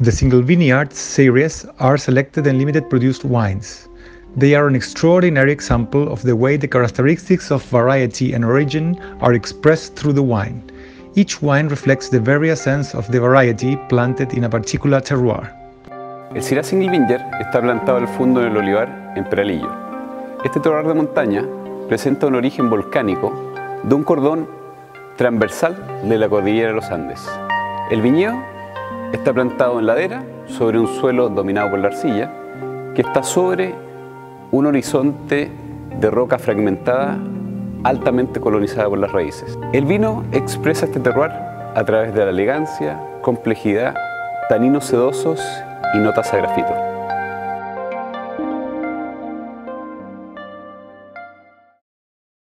The single vineyards series are selected and limited produced wines. They are an extraordinary example of the way the characteristics of variety and origin are expressed through the wine. Each wine reflects the very essence of the variety planted in a particular terroir. El Syrah Single Vineyard está plantado al fondo del olivar en Peralillo. Este terroir de montaña presenta un origen volcánico de un cordón transversal de la cordillera de los Andes. El viñedo está plantado en ladera sobre un suelo dominado por la arcilla que está sobre un horizonte de roca fragmentada altamente colonizada por las raíces. El vino expresa este terroir a través de la elegancia, complejidad, taninos sedosos y notas a grafito.